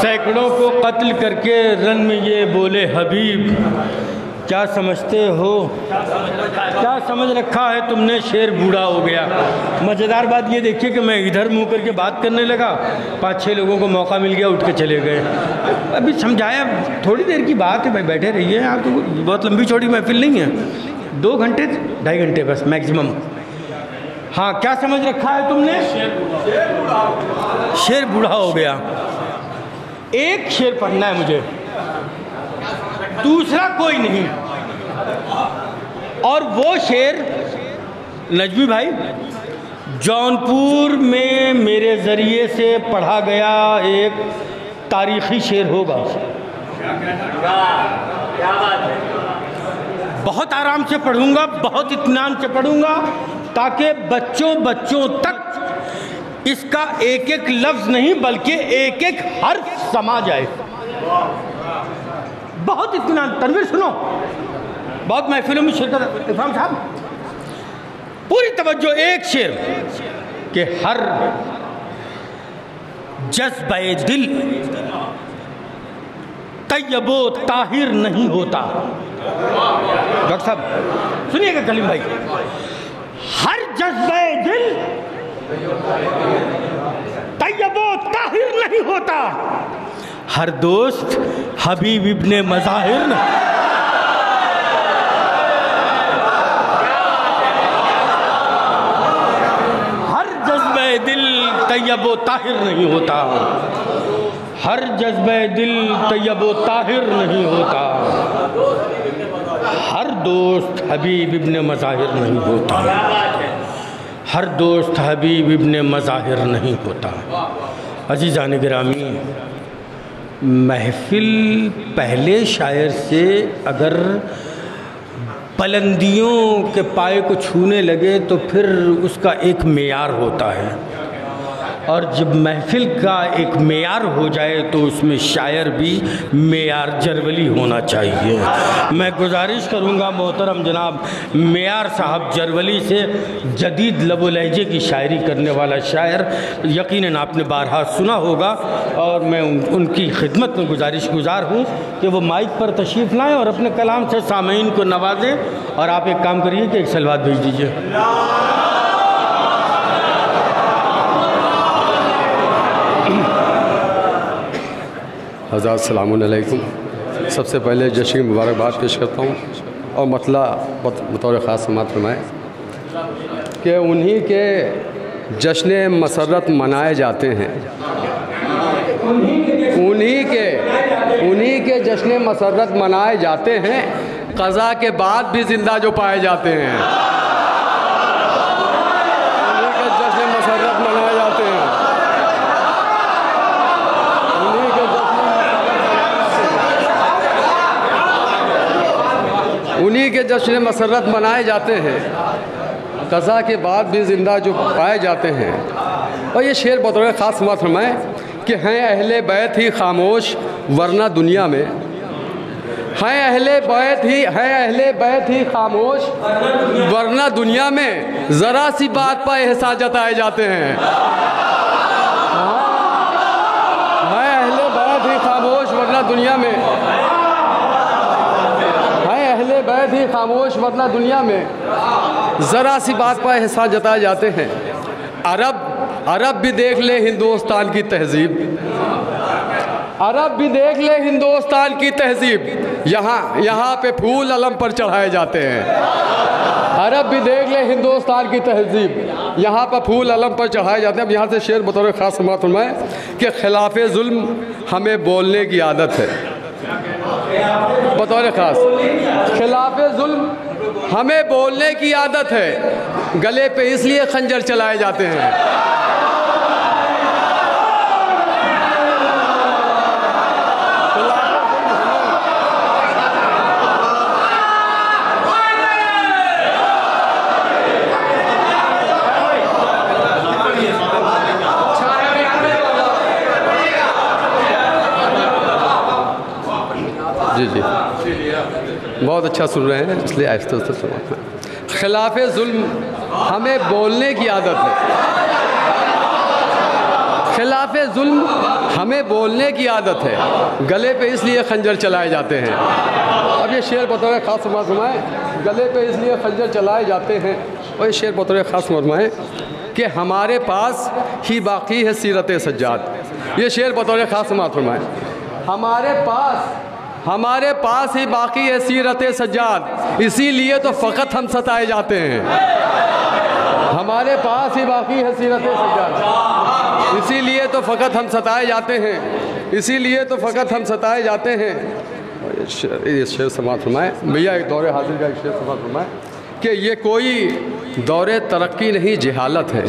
सैकड़ों को कत्ल करके रन में ये बोले, हबीब, क्या समझते हो? क्या समझ रखा है तुमने? शेर बूढ़ा हो गया। मज़ेदार बात ये देखिए कि मैं इधर मुँह करके बात करने लगा। पाँच छः लोगों को मौका मिल गया, उठ के चले गए। अभी समझाया, थोड़ी देर की बात है, भाई, बैठे रहिए। यहाँ तो बहुत लंबी चौड़ी महफिल नहीं है। दो घंटे, ढाई घंटे बस, मैक्सिमम। हाँ क्या समझ रखा है तुमने? शेर बूढ़ा हो गया। एक शेर पढ़ना है मुझे। दूसरा कोई नहीं। और वो शेर नजमी भाई, जौनपुर में मेरे ज़रिए से पढ़ा गया एक तारीखी शेर होगा। बहुत आराम से पढ़ूँगा, बहुत इतमान से पढ़ूँगा, ताकि बच्चों बच्चों तक इसका एक एक लफ्ज़ नहीं, बल्कि एक एक हर समा जाए बहुत इतना, तनवीर सुनो। बहुत महफिलों में शिरकत इफाम साहब, पूरी तवज्जो एक शेर के हर जज्ब दिल। तैयबो ताहिर नहीं होता। डॉक्टर साहब, सुनिएगा कलीम भाई, हर जज्ब तैयबो ताहिर नहीं होता। हर दोस्त हबीब इब्ने मज़ाहिर हर जज्ब दिल तैयब ताहिर नहीं होता। हर जज्ब दिल तैयब ताहिर नहीं होता। हर दोस्त हबीब इब्ने मज़ाहिर नहीं होता। हर दोस्त हबीब इबन मज़ाहिर नहीं होता। अजीज़ान ग्रामी महफिल पहले शायर से अगर बुलंदियों के पाए को छूने लगे तो फिर उसका एक मेयार होता है। और जब महफिल का एक मेयार हो जाए तो उसमें शायर भी मेयार जरवली होना चाहिए। मैं गुजारिश करूँगा मोहतरम जनाब मेयार साहब जरवली से जदीद लब लहजे की शायरी करने वाला शायर यकीनन आपने बारहा सुना होगा और मैं उन, उनकी खिदमत में गुजारिश गुजार हूँ कि वो माइक पर तशरीफ़ लाएँ और अपने कलाम से सामीन को नवाजें और आप एक काम करिए कि एक सलवात भेज दीजिए। हज़ार सलामकुम सबसे पहले जश्न मुबारकबाद पेश करता हूँ और मतला बतौर ख़ास समात फरमाएँ कि उन्हीं के जश्न मसरत मनाए जाते हैं। उन्हीं के उन्हीं के जश्न मसरत मनाए जाते हैं। कज़ा के बाद भी ज़िंदा जो पाए जाते हैं उन्हीं के जश्न मसरत मनाए जाते हैं उन्हीं के जश्न उन्हीं के जश्न मसरत मनाए जाते हैं, कज़ा के बाद भी ज़िंदा जो पाए जाते हैं। और ये शेर बतौर ख़ास समात फरमाएँ कि हैं अहले बैत ही खामोश, वरना दुनिया में। हैं अहले बैत ही, हैं अहले बैत ही खामोश, वरना दुनिया में ज़रा सी बात पर एहसास जताए जाते हैं। हैं अहले बैत ही खामोश, वरना दुनिया में हैं अहले ही खामोश वरना दुनिया में। ज़रा सी बात पर एहसास जताए जाते हैं। अरब अरब भी देख ले हिंदुस्तान की तहज़ीब। अरब भी देख ले हिंदुस्तान की तहज़ीब। यहाँ यहाँ पे फूल अलम पर चढ़ाए जाते हैं। अरब भी देख ले हिंदुस्तान की तहज़ीब। यहाँ पर फूल अलम पर चढ़ाए जाते हैं। अब यहाँ से शेर बतौर ख़ास समात फरमाएँ कि खिलाफ जुल्म हमें बोलने की आदत है। बतौर ख़ास। खिलाफ जुल्म हमें बोलने की आदत है, गले पे इसलिए खंजर चलाए जाते हैं जी जी बहुत अच्छा सुन रहे हैं, इसलिए आहिस्ते आहिस्ते सुना खिलाफ जुल्म हमें बोलने की आदत है। खिलाफ जुल्म हमें बोलने की आदत है। गले पे इसलिए खंजर चलाए जाते हैं। अब ये शेर बतौर ख़ास फरमाए गले पे इसलिए खंजर चलाए जाते हैं। और ये शेर बतौर ख़ास फरमाए कि हमारे पास ही बाकी है सीरत सज्जाद। ये शेर बतौर ख़ास फरमाए हमारे पास हमारे पास ही बाकी है सीरत सज्जाद। इसीलिए तो फ़कत हम सताए जाते हैं। हमारे पास ही बाकी है सीरत सज्जाद। इसीलिए तो फ़कत हम सताए जाते हैं। इसीलिए तो फ़कत हम सताए जाते हैं। शेर समात फरमाए, भैया एक दौरे हाजिर का एक शेर समात फरमाए कि ये कोई दौरे तरक्की नहीं, जहालत है।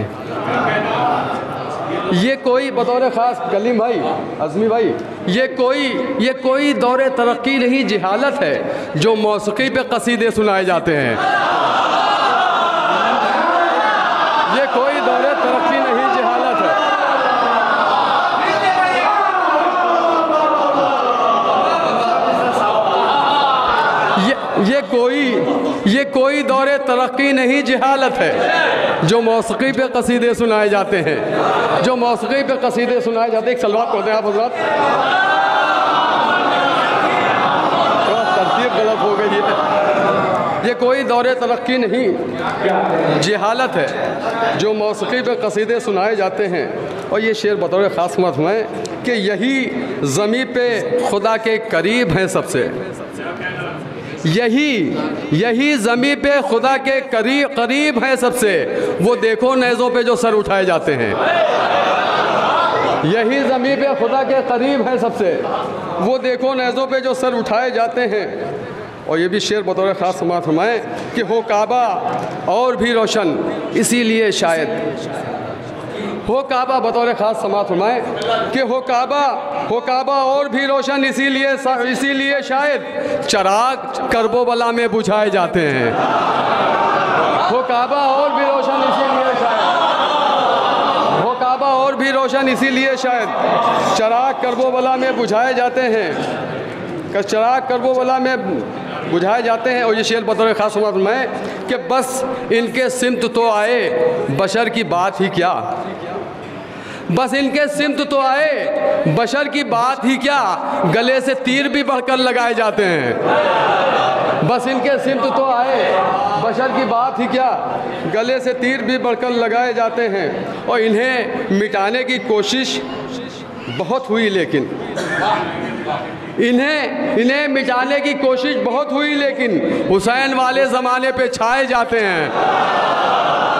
ये कोई बतौर ख़ास कलीम भाई, अजमी भाई, ये कोई ये कोई दौरे तरक्की नहीं, जहालत है, जो मौसीकी पे कसीदे सुनाए जाते हैं। ये कोई दौरे तरक्की नहीं, जहालत है। ये ये कोई ये कोई दौरे तरक्की नहीं, जहालत है। जो मौसीकी पे कसीदे सुनाए जाते हैं। जो मौसीकी पे कसीदे सुनाए जाते हैं। एक सलवार पढ़ते हैं आप हजरात। थोड़ा तरतीब गलत हो गई है। ये कोई दौरे तरक्की नहीं। जहालत है। जो मौसीकी पे कसीदे सुनाए जाते हैं। और ये शेर बतौर ख़ास मत हुए कि यही ज़मी पे खुदा के करीब हैं सबसे। यही यही ज़मी पे खुदा के करीब करीब हैं सबसे। वो देखो नेज़ों पे जो सर उठाए जाते हैं। यही ज़मी पे खुदा के करीब हैं सबसे। वो देखो नेज़ों पे जो सर उठाए जाते हैं। और ये भी शेर बतौर ख़ास समात फरमाएँ कि हो काबा और भी रोशन, इसीलिए शायद। हो काबा, बतौर ख़ास समात फरमाए कि हो काबा हो काबा और भी रोशन इसीलिए इसीलिए शायद चराग करबो बला में बुझाए जाते हैं। हो काबा और भी रोशन इसीलिए और भी रोशन इसीलिए शायद चराग करबो बला में बुझाए जाते हैं। चराग करबो बला में बुझाए जाते हैं और ये शेर बतौर ख़ास मैं कि बस इनके सिमत तो आए, बशर की बात ही क्या? बस इनके सिमत तो आए। बशर की बात ही क्या? गले से तीर भी बढ़कर लगाए जाते हैं। बस इनके सिमत तो आए। बशर की बात ही क्या? गले से तीर भी बढ़कर लगाए जाते हैं। और इन्हें मिटाने की कोशिश बहुत हुई लेकिन। इन्हें इन्हें मिटाने की कोशिश बहुत हुई लेकिन हुसैन वाले ज़माने पे छाए जाते हैं।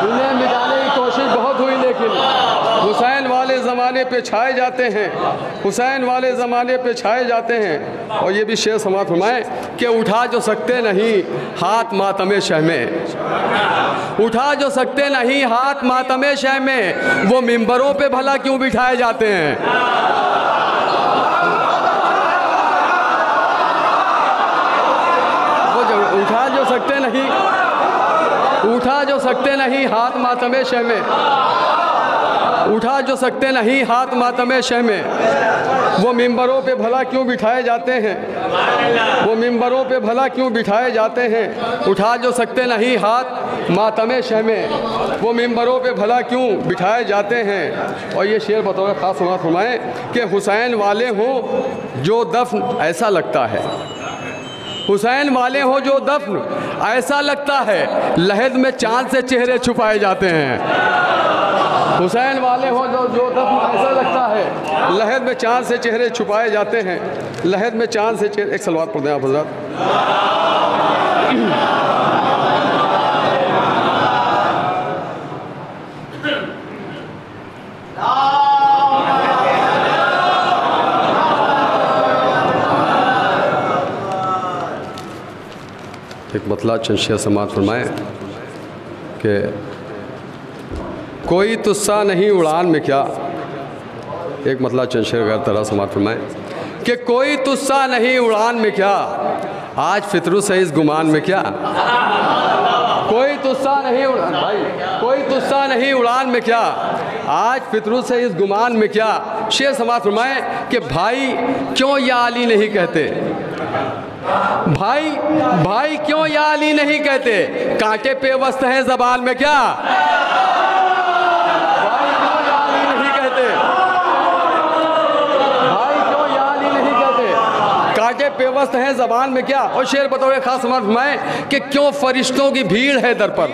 इन्हें मिटाने की कोशिश बहुत हुई लेकिन। ज़माने पे छाए जाते हैं। हुसैन वाले ज़माने पे छाए जाते हैं। और ये भी शेर समात फरमाएँ कि उठा जो सकते नहीं, हाथ मातम शह में। उठा जो सकते नहीं, हाथ मातम शह में। वो मिंबरों पे भला क्यों बिठाए जाते हैं? उठा जो सकते नहीं, उठा जो सकते नहीं, हाथ मातमे शह में। उठा जो सकते नहीं, हाथ मातम शह में। वो मिंबरों पे भला क्यों बिठाए जाते हैं? वो मिंबरों पे भला क्यों बिठाए जाते हैं? उठा जो सकते नहीं, हाथ मातम शह में। वो मिंबरों पे भला क्यों बिठाए जाते हैं? और ये शेर बतौर ख़ास सुना फरमाएँ कि हुसैन वाले हों जो दफन, ऐसा लगता है। हुसैन वाले हो जो दफन, ऐसा लगता है, लहद में चाँद से चेहरे छुपाए जाते हैं। हुसैन वाले हो जो जो दफन ऐसा लगता है। लहद में चाँद से चेहरे छुपाए जाते हैं। लहद में चाँद से चेहरे एक सलवार पढ़ दें आप एक मतला चंशिया समात फरमाएँ कि कोई तुस्सा नहीं उड़ान में क्या? एक मतला चंशिया गैर तरह समात फरमाएँ, कि कोई तुस्सा नहीं उड़ान में क्या? आज फितरू से इस गुमान में क्या? कोई तुस्सा नहीं उड़ान भाई, कोई तुस्सा नहीं उड़ान में क्या? आज फितरू से इस गुमान में क्या? शेर समात फरमाएँ, कि भाई क्यों या अली नहीं कहते? भाई भाई क्यों या अली नहीं कहते? कांटे पे वस्त है जबान में क्या भाई क्यों या अली नहीं कहते पेवस्त हैं जबान में क्या? और शेर बतौर खास मैं, कि क्यों फरिश्तों की भीड़ है दर पर?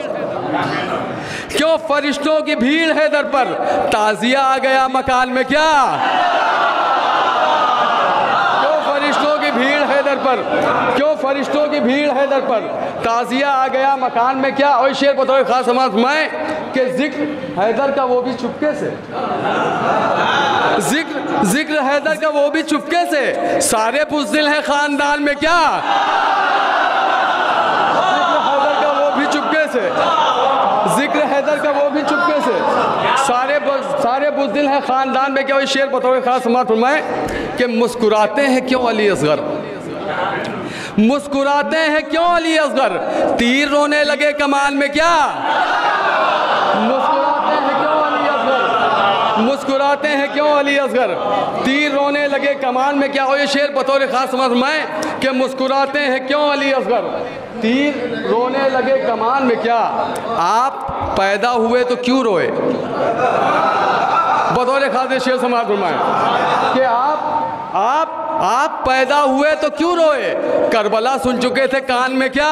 क्यों फरिश्तों की भीड़ है दर पर? ताजिया आ गया मकान में क्या? क्यों फरिश्तों की भीड़ है दर पर? क्यों फरिश्तों की भीड़ है दर पर? ताजिया आ गया मकान में क्या? और शेर बतौर खास मैं कि ज़िक्र हैदर का वो भी चुपके से। ज़िक्र ज़िक्र हैदर का वो भी चुपके से। सारे बुजदिल हैं खानदान में क्या? हैदर का वो भी चुपके से। ज़िक्र हैदर का वो भी चुपके से। सारे सारे बुजदिल हैं खानदान में क्या? शेर बतौर खास समात फरमाए कि मुस्कुराते हैं क्यों अली असगर? मुस्कुराते हैं क्यों अली असगर? तीर रोने लगे कमान में क्या मुस्कुराते हैं क्यों अली असगर मुस्कुराते हैं क्यों अली असगर? तीर रोने लगे कमान में क्या? और ये शेर, बतौर खास मैं कि मुस्कुराते हैं क्यों अली असगर? तीर रोने लगे कमान में क्या? आप पैदा हुए तो क्यों रोए? बतौर खास शेर समाज फरमाए कि आप आप आप पैदा हुए तो क्यों रोए? करबला सुन चुके थे कान में क्या?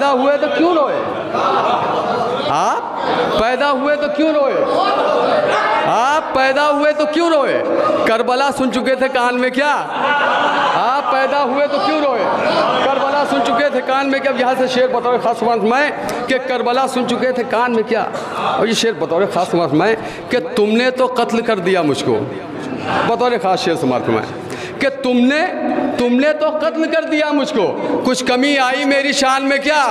पैदा हुए तो क्यों रोए? आप पैदा हुए तो क्यों रोए? आप पैदा हुए तो क्यों रोए? करबला सुन चुके थे कान में क्या? आप पैदा हुए तो क्यों रोए? करबला सुन चुके थे कान में क्या? यहाँ से शेर बतौर खास मैं कि करबला सुन चुके थे कान में क्या? और ये शेर बतौर खास मैं कि तुमने तो कत्ल कर दिया मुझको। बतौर खास शेर समाज मैं। कि तुमने तुमने तो कत्ल कर दिया मुझको। कुछ कमी आई मेरी शान में क्या?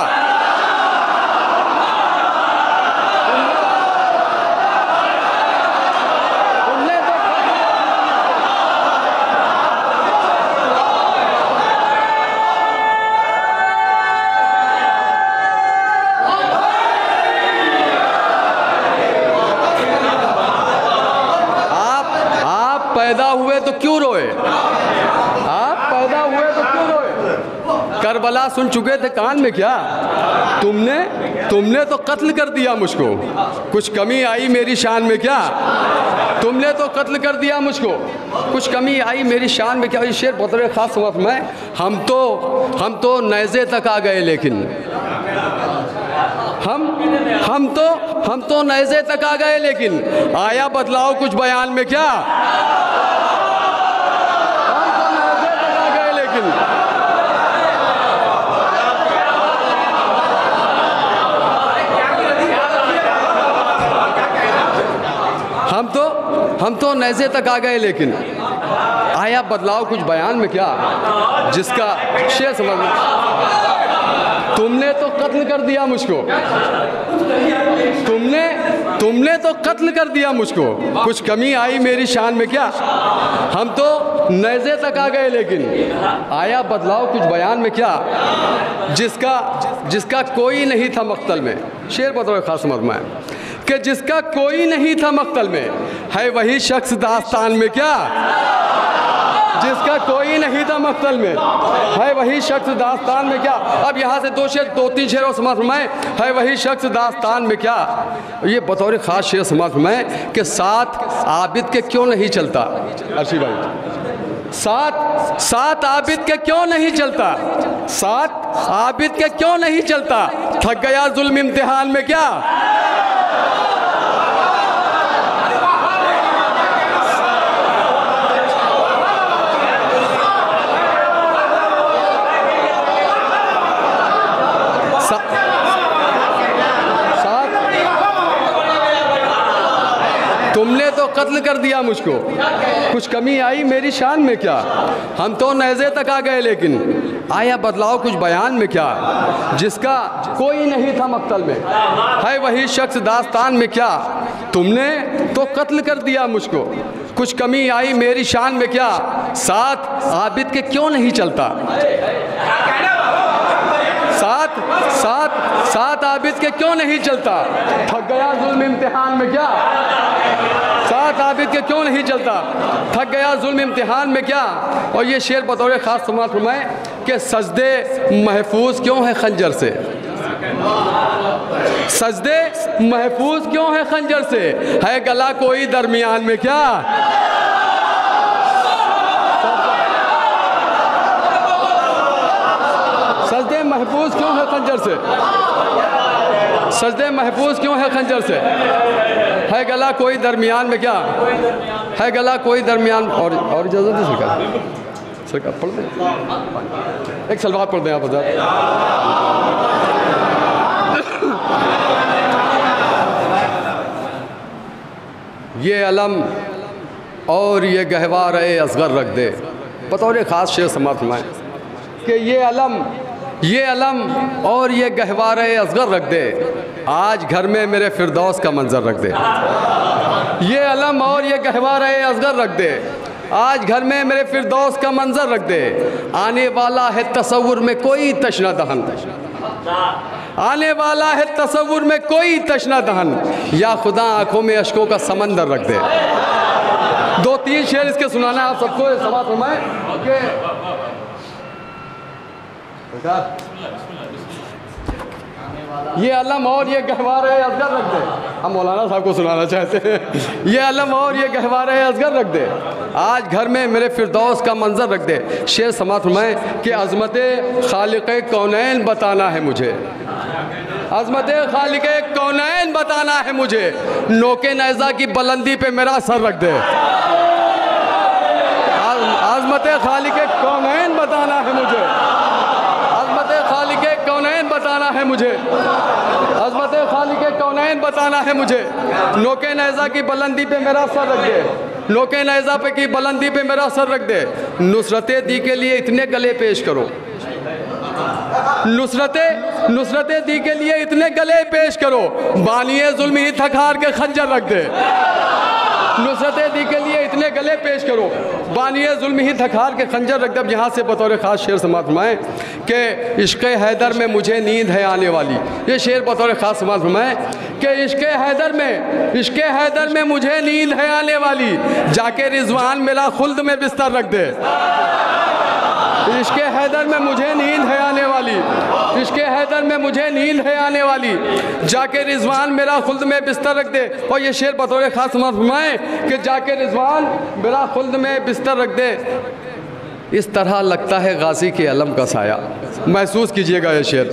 सुन चुके थे कान में क्या? तुमने तुमने तो कत्ल कर दिया मुझको। कुछ कमी आई मेरी शान में क्या? तुमने तो कत्ल कर दिया मुझको। कुछ कमी आई मेरी शान में क्या? ये शेर बतरे खास वक्त में। हम तो हम तो नैजे तक आ गए लेकिन। हम हम तो हम तो नैजे तक आ गए लेकिन। आया बदलाव कुछ बयान में क्या? हम तो हम तो नजे तक आ गए लेकिन, आया बदलाव कुछ बयान में क्या? जिसका शेर समझ तुमने तो कत्ल कर दिया मुझको। तुमने तुमने तो कत्ल कर दिया मुझको। कुछ कमी आई मेरी शान में क्या? हम तो नज़े तक आ गए लेकिन, आया बदलाव कुछ बयान में क्या? जिसका जिसका कोई नहीं था मख्तल में। शेर बतौर खास समझ में कि जिसका कोई नहीं था मख्तल में, है वही शख्स दास्तान में क्या? जिसका कोई नहीं था मख्तल में, है वही शख्स दास्तान में क्या? अब यहाँ से दो शेर, दो तीन शेर और समाज में है वही शख्स दास्तान में क्या? ये बतौर ख़ास शेर समाज में कि साथ आबिद के क्यों नहीं चलता? अर्शी भाई साथ साथ आबिद के क्यों नहीं चलता? साथ आबिद के क्यों नहीं चलता? थक गया जुल्म इम्तिहान में क्या? तुमने तो कत्ल कर दिया मुझको। कुछ कमी आई मेरी शान में क्या? हम तो नज़े तक आ गए लेकिन आया बदलाव कुछ बयान में क्या? जिसका कोई नहीं था मक्तल में। है वही शख्स दास्तान में क्या? तुमने तो कत्ल कर दिया मुझको। कुछ कमी आई मेरी शान में क्या? साथ आबिद के क्यों नहीं चलता? साथ साथ साथ आबिद के क्यों नहीं चलता? थक गया जुल्म इम्तिहान में क्या? साथ आबिद के क्यों नहीं चलता? थक गया जुल्म इम्तिहान में क्या? और ये शेर बतौर ख़ास समात फरमाए कि सजदे महफूज क्यों है खंजर से? सजदे महफूज क्यों है खंजर से? है गला कोई दरमियान में क्या? सजदे महफूज क्यों खंजर से। सजदे महफूज क्यों है खंजर से? है गला कोई दरमियान में क्या? है गला कोई दरमियान और और इजाज़त है सरकार? सरकार पढ़ दें। एक सलवार पढ़ दें आप हज़रत ये अलम और ये गहवार असगर रख दे। बतौर ख़ास शेर समात में कि ये अलम ये अलम और ये गहवार असगर रख दे। आज घर में मेरे फिरदौस का मंजर रख दे। ये अलम और ये गहवार असगर रख दे। आज घर में मेरे फिरदौस का मंजर रख दे। आने वाला है तसव्वुर में कोई तशना दहन। आने वाला है तस्वुर में कोई तशना दहन। या खुदा आँखों में अशकों का समंदर रख दे। दो तीन शेर इसके सुनाना आप सबको समा फरमाए ये अलम और ये गहवार है, असगर रख दे। हम मौलाना साहब को सुनाना चाहते हैं। ये अलम और ये गहवार है, असगर रख दे। आज घर में मेरे फिरदौस का मंजर रख दे। शेर समात फरमाए कि अजमत खालिक कौनैन बताना है मुझे। अजमत खालिक कौनैन बताना है मुझे। नोके नैज़ा की बुलंदी पे मेरा सर रख दे। आजमत खालिक कौनैन बताना है मुझे अजमत खालिक कौनैन बताना है मुझे। अजमत खालिक कौनैन बताना है मुझे। नोके नैज़ा की बुलंदी पे मेरा सर रख दे। नोके नैज़ा पे की बुलंदी पे मेरा सर रख दे। नुसरत दी के लिए इतने गले पेश करो। नुसरते, नुसरत दी के लिए इतने गले पेश करो। बानिए जुल्म ही थकार के खंजर रख दे। नुसरत दी के लिए इतने गले पेश करो। बानिया जुल्म ही थकार के खंजर रख दब यहाँ से बतौर ख़ास शेर समात फरमाएँ कि इश्क हैदर में मुझे नींद है आने वाली। ये शेर बतौर ख़ास समात फरमाएँ कि इश्क हैदर में, इश्क हैदर में मुझे नींद है आने वाली। जाके रिजवान मिला खुल्द में बिस्तर रख दे। इश्क हैदर में मुझे नींद है आने वाली। इश्क हैदर में मुझे नींद है आने वाली। जाके रिजवान मेरा खुल्द में बिस्तर रख दे और ये शेर बतौर ख़ास फरमाएँ कि जाके रिजवान मेरा खुल्द में बिस्तर रख दे। इस तरह लगता है गाजी के अलम का साया। महसूस कीजिएगा ये शेर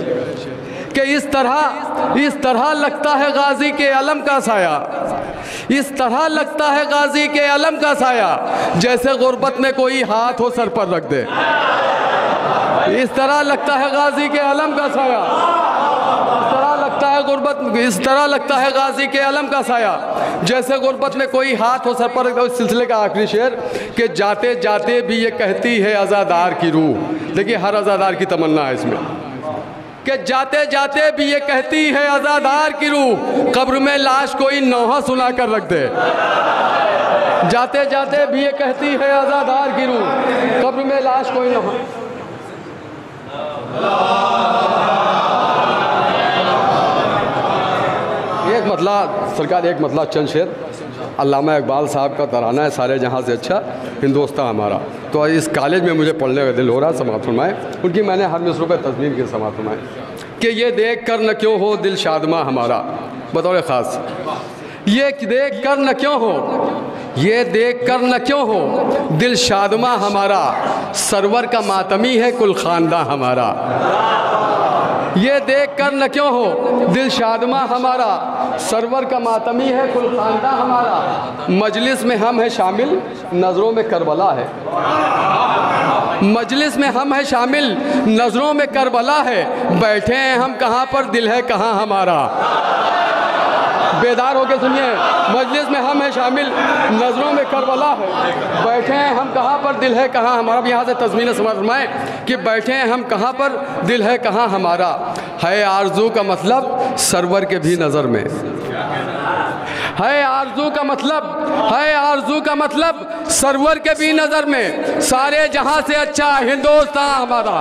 कि इस तरह इस तरह लगता है गाजी के अलम का साया। इस तरह लगता है गाजी के अलम का साया, जैसे गुर्बत में कोई हाथ हो सर पर रख दे। इस तरह लगता है गाजी के अलम का साया। इस तरह लगता है गुर्बत, इस तरह लगता है गाजी के अलम का साया, जैसे गुर्बत में कोई हाथ हो सर पर उस सिलसिले का आखिरी शेर कि जाते जाते भी ये कहती है आज़ादार की रूह। देखिए हर आज़ादार की तमन्ना है इसमें। कि जाते जाते भी ये कहती है आज़ादार की रूह, कब्र में लाश कोई नौहा सुना कर रख दे। जाते जाते भी ये कहती है आज़ादार की रूह, कब्र में लाश कोई नौहा। एक मतला, सरकार, एक मतला, चंद शेर। अल्लामा इकबाल साहब का तराना है सारे जहाँ से अच्छा हिंदुस्तान हमारा। तो इस कॉलेज में मुझे पढ़ने का दिल हो रहा है समात फरमाए। उनकी मैंने हर मिसरों पर तस्वीर की समात फरमाए। कि ये देख कर न क्यों हो दिल शादमा हमारा? बतौर ख़ास। ये देख कर न क्यों हो? ये देख कर न क्यों हो दिल शादमा हमारा? सरवर का मातमी है, कुल खानदा हमारा। ये देख कर न क्यों हो? दिल शादमा हमारा, सरवर का मातमी है कुल खानदा हमारा। मजलिस में हम हैं शामिल, नज़रों में करबला है। मजलिस में हम हैं शामिल, नज़रों में करबला है। बैठे हैं हम कहाँ पर, दिल है कहाँ हमारा। बेदार होकर सुनिए, मजलिस में हम हैं शामिल, नज़रों में करबला है। बैठे हैं हम कहाँ पर, दिल है कहाँ हमारा? भी यहाँ से तस्मीन समझमाएँ कि बैठे हैं हम कहाँ पर, दिल है कहाँ हमारा? है आरज़ू का मतलब सरवर के भी नज़र में। है आरज़ू का मतलब है आरज़ू का मतलब सरवर के भी नज़र में, सारे जहाँ से अच्छा हिंदुस्तान हमारा।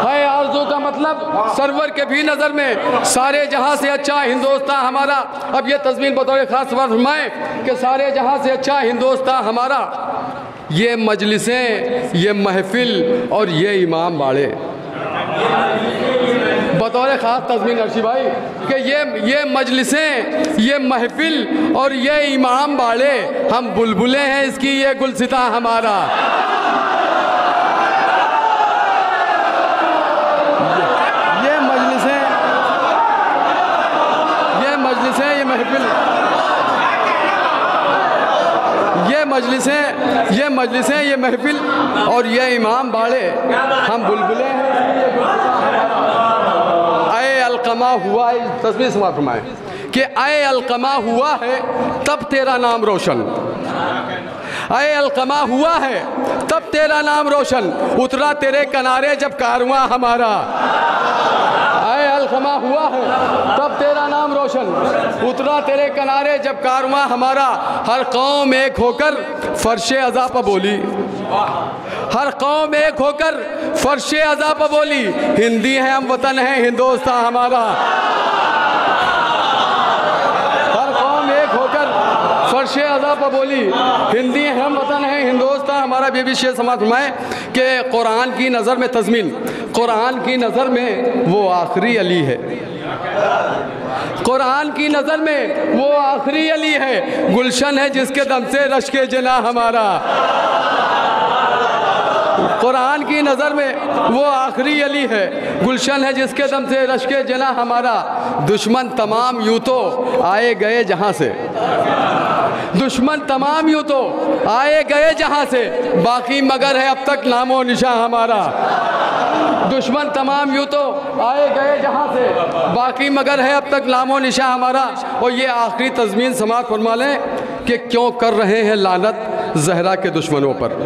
है आरज़ू का मतलब सरवर के भी नज़र में, सारे जहाँ से अच्छा हिंदुस्तान हमारा। अब ये तस्वीर बतौर ख़ास फरमाएँ कि सारे जहाँ से अच्छा हिंदुस्तान हमारा, ये मजलिसें, ये महफिल और ये इमाम बाड़े बतौर ख़ास तस्वीर अर्शी भाई, कि ये ये मजलिसें, ये महफिल और ये इमाम बाड़े, हम बुलबुलें हैं इसकी, ये गुलसिता हमारा। ये मजलिसें ये मजलिसें, ये महफिल। ये मजलिसें ये मजलिसें, ये महफिल और ये इमाम बाड़े, हम बुलबुलें हैं। अलकमा हुआ है, तस्वीर समाप्त फरमाएँ। कि आए अलकमा हुआ है, तब तेरा नाम रोशन। आए अलकमा हुआ है, तब तेरा नाम रोशन। उतरा तेरे किनारे जब कारवा हमारा। आए अलखमा हुआ है, तब तेरा नाम रोशन। उतरा तेरे किनारे जब कारवा हमारा। हर कौम एक होकर फर्श अज़ा पर बोली। हर कौम एक होकर फर्श अज़ा पर बोली, हिंदी है हम, वतन है हिंदुस्तान हमारा। हर कौम एक होकर फर्श अदा पर बोली, हिंदी है हम, वतन है हिंदुस्तान हमारा। भी शेर समाज फरमाए कि कुरान की नज़र में तजमीन कुरान की नज़र में वो आखिरी अली है। कुरान की नज़र में वो आखिरी अली है। गुलशन है जिसके दम से रश के जना हमारा। कुरान की नज़र में वो आखिरी अली है, गुलशन है जिसके दम से रश के जना हमारा दुश्मन तमाम यूँ तो आए गए जहाँ से। दुश्मन तमाम यूँ तो आए गए जहाँ से, बाकी मगर है अब तक नामो निशा हमारा। दुश्मन तमाम यूँ तो आए गए जहाँ से, बाकी मगर है अब तक नामो निशा हमारा। और ये आखिरी तजमीन समात फरमा लें कि क्यों कर रहे हैं लानत जहरा के दुश्मनों पर।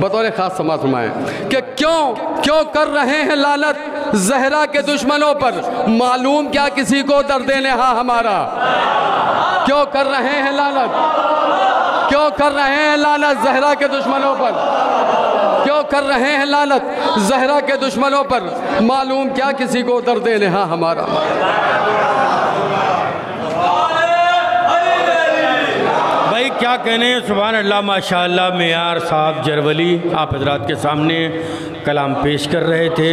बतौर ख़ास समाज फरमाएँ कि क्यों क्यों कर रहे हैं लालत जहरा के दुश्मनों पर? मालूम क्या किसी को दर्द नेहा हमारा? क्यों कर रहे हैं लानत क्यों कर रहे हैं लानत जहरा के दुश्मनों पर? क्यों कर रहे हैं लानत जहरा के दुश्मनों पर? मालूम क्या किसी को दर्द नेहा हमारा भाई क्या कहने सुबह अल्लाह माशा मेयार साहब जरवली, आप हजरात के सामने कलाम पेश कर रहे थे।